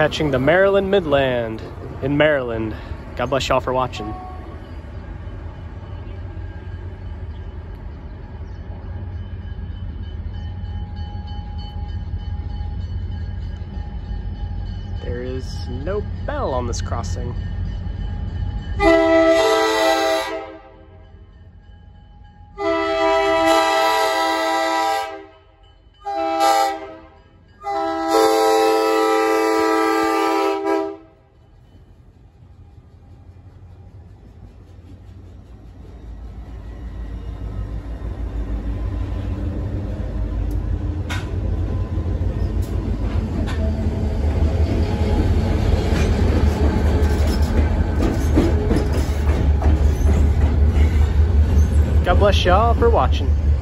catching the Maryland Midland in Maryland. God bless y'all for watching. There is no bell on this crossing. God bless y'all for watching.